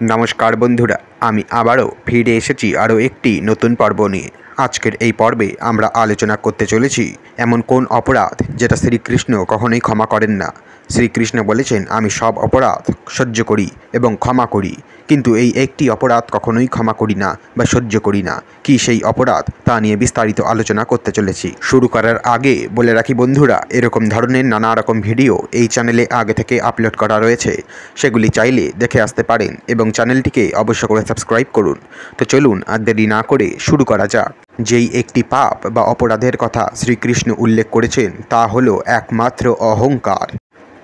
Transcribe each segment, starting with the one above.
নমস্কার বন্ধুরা, আমি আবারও ফিরে এসেছি আরও একটি নতুন পর্ব নিয়ে। আজকের এই পর্বে আমরা আলোচনা করতে চলেছি এমন কোন অপরাধ যেটা শ্রীকৃষ্ণ কখনোই ক্ষমা করেন না। শ্রীকৃষ্ণ বলেছেন, আমি সব অপরাধ সহ্য করি এবং ক্ষমা করি, কিন্তু এই একটি অপরাধ কখনোই ক্ষমা করি না বা সহ্য করি না। কি সেই অপরাধ? তা নিয়ে বিস্তারিত আলোচনা করতে চলেছি। শুরু করার আগে বলে রাখি বন্ধুরা, এরকম ধরনের নানা রকম ভিডিও এই চ্যানেলে আগে থেকে আপলোড করা রয়েছে। সেগুলি চাইলে দেখে আসতে পারেন এবং চ্যানেলটিকে অবশ্য করে সাবস্ক্রাইব করুন। তো চলুন আর দেরি না করে শুরু করা যাক। যেই একটি পাপ বা অপরাধের কথা শ্রীকৃষ্ণ উল্লেখ করেছেন, তা হলো একমাত্র অহংকার।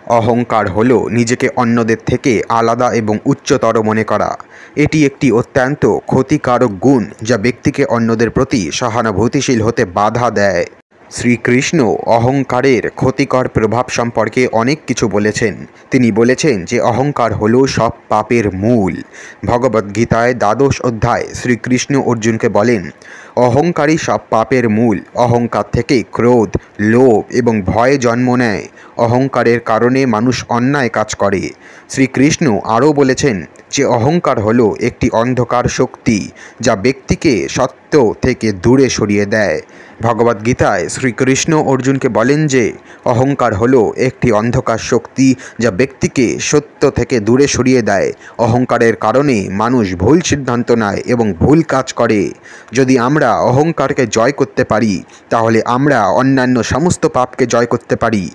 অহংকার হল নিজেকে অন্যদের থেকে আলাদা এবং উচ্চতর মনে করা। এটি একটি অত্যন্ত ক্ষতিকারক গুণ যা ব্যক্তিকে অন্যদের প্রতি সহানুভূতিশীল হতে বাধা দেয়। শ্রীকৃষ্ণ অহংকারের ক্ষতিকর প্রভাব সম্পর্কে অনেক কিছু বলেছেন। তিনি বলেছেন যে অহংকার হল সব পাপের মূল। ভগবদ্গীতায় দ্বাদশ অধ্যায় শ্রীকৃষ্ণ অর্জুনকে বলেন, অহংকারই সব পাপের মূল। অহংকার থেকে ক্রোধ, লোভ এবং ভয় জন্ম নেয়। অহংকারের কারণে মানুষ অন্যায় কাজ করে। শ্রীকৃষ্ণ আরও বলেছেন যে অহংকার হলো একটি অন্ধকার শক্তি যা ব্যক্তিকে সত্য থেকে দূরে সরিয়ে দেয়। ভগবদ্গীতায় শ্রীকৃষ্ণ অর্জুনকে বলেন যে অহংকার হলো একটি অন্ধকার শক্তি যা ব্যক্তিকে সত্য থেকে দূরে সরিয়ে দেয়। অহংকারের কারণে মানুষ ভুল সিদ্ধান্ত নেয় এবং ভুল কাজ করে। যদি আমরা অহংকারকে জয় করতে পারি, তাহলে আমরা অন্যান্য সমস্ত পাপকে জয় করতে পারি।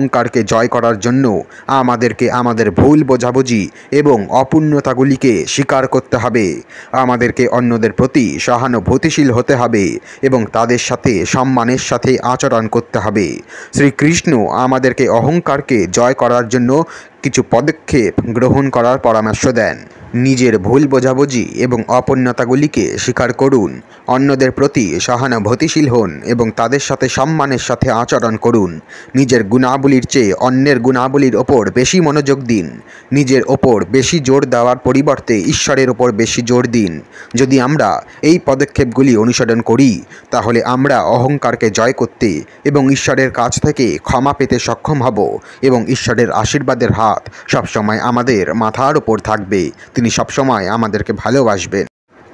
অহংকারকে জয় করার জন্য আমাদেরকে আমাদের ভুল বোঝাবুঝি এবং অপূর্ণতাগুলিকে স্বীকার করতে হবে। আমাদেরকে অন্যদের প্রতি সহানুভূতিশীল হতে হবে এবং তাদের সাথে সম্মানের সাথে আচরণ করতে হবে। শ্রীকৃষ্ণ আমাদেরকে অহংকারকে জয় করার জন্য কিছু পদক্ষেপ গ্রহণ করার পরামর্শ দেন। নিজের ভুল বোঝাবুঝি এবং অপূর্ণতাগুলিকে স্বীকার করুন। অন্যদের প্রতি সহানুভূতিশীল হন এবং তাদের সাথে সম্মানের সাথে আচরণ করুন। নিজের গুণাবলীর চেয়ে অন্যের গুণাবলীর ওপর বেশি মনোযোগ দিন। নিজের ওপর বেশি জোর দেওয়ার পরিবর্তে ঈশ্বরের ওপর বেশি জোর দিন। যদি আমরা এই পদক্ষেপগুলি অনুসরণ করি, তাহলে আমরা অহংকারকে জয় করতে এবং ঈশ্বরের কাছ থেকে ক্ষমা পেতে সক্ষম হব এবং ঈশ্বরের আশীর্বাদের হাত সবসময় আমাদের মাথার ওপর থাকবে। তিনি সবসময় আমাদেরকে ভালোবাসবেন।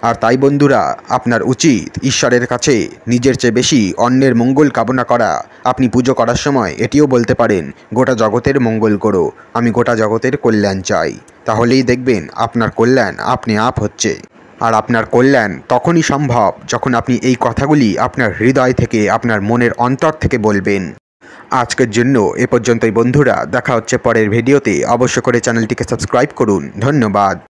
আর তাই বন্ধুরা, আপনার উচিত ঈশ্বরের কাছে নিজের চেয়ে বেশি অন্যের মঙ্গল কামনা করা। আপনি পুজো করার সময় এটিও বলতে পারেন, গোটা জগতের মঙ্গল করো, আমি গোটা জগতের কল্যাণ চাই। তাহলেই দেখবেন আপনার কল্যাণ আপনি আপ হচ্ছে। আর আপনার কল্যাণ তখনই সম্ভব যখন আপনি এই কথাগুলি আপনার হৃদয় থেকে, আপনার মনের অন্তর থেকে বলবেন। আজকের জন্য এ পর্যন্তই বন্ধুরা, দেখা হচ্ছে পরের ভিডিওতে। অবশ্য করে চ্যানেলটিকে সাবস্ক্রাইব করুন। ধন্যবাদ।